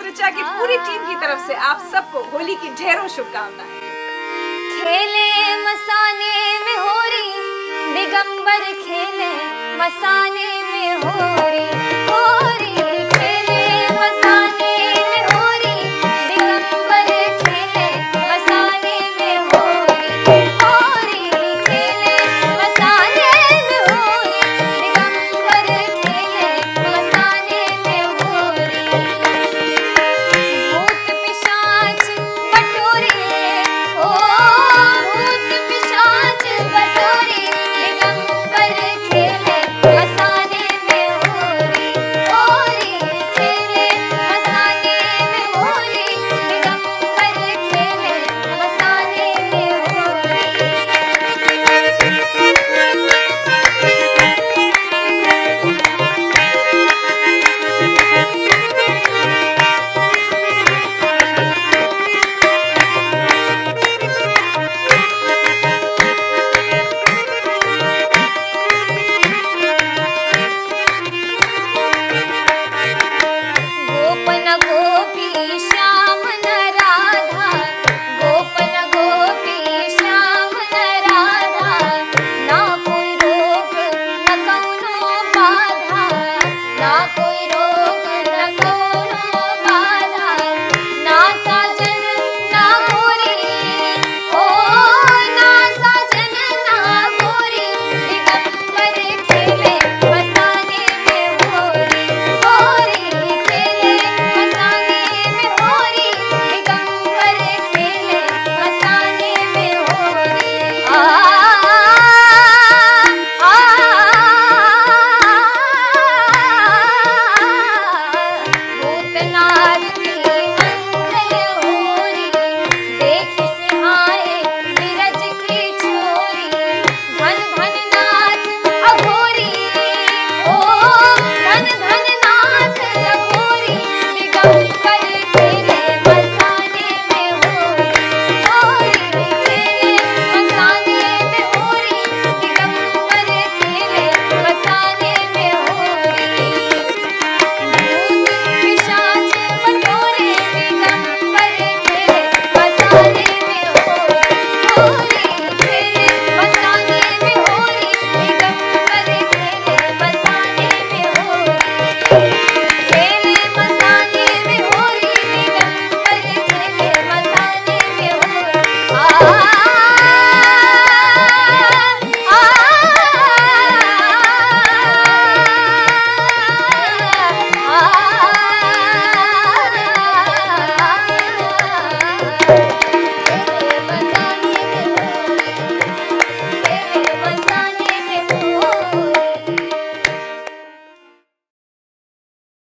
त्रिचा की पूरी टीम की तरफ़ से आप सबको होली की ढेरों शुभकामनाएँ। खेले मसाने में होली दिगंबर खेले मसाने